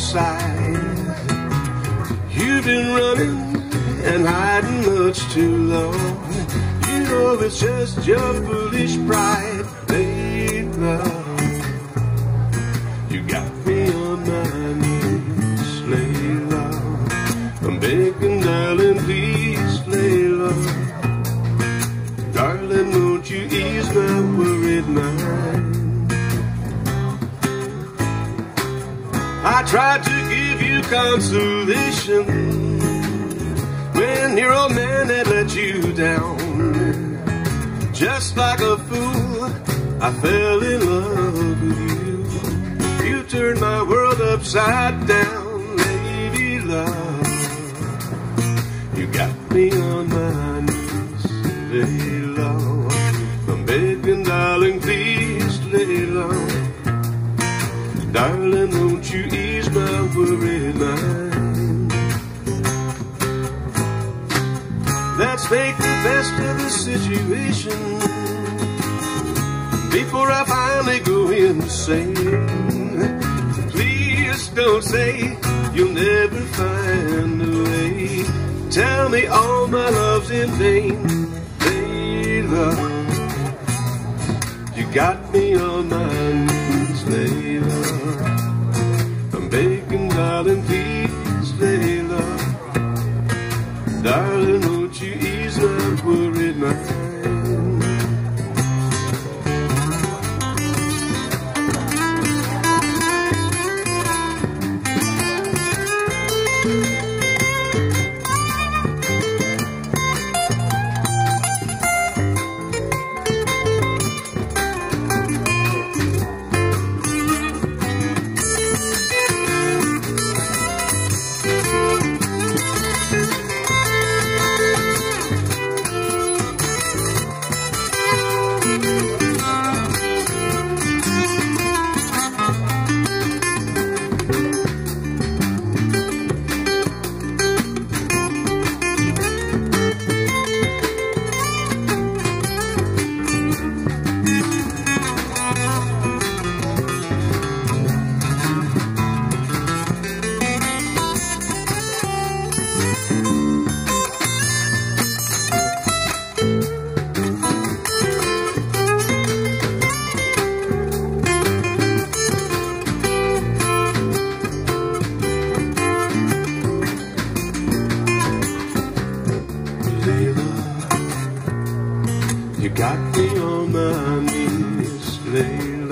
side. You've been running and hiding much too long. You know it's just your foolish pride, Layla. You got me on my knees, Layla. I'm begging, darling, please, Layla. Darling, won't you tried to give you consolation when your old man had let you down. Just like a fool, I fell in love with you. You turned my world upside down, lady love. You got me on my make the best of the situation before I finally go insane. Please don't say you'll never find a way. Tell me all my love's in vain, Layla. You got me on my Darling, won't you ease my worried mind?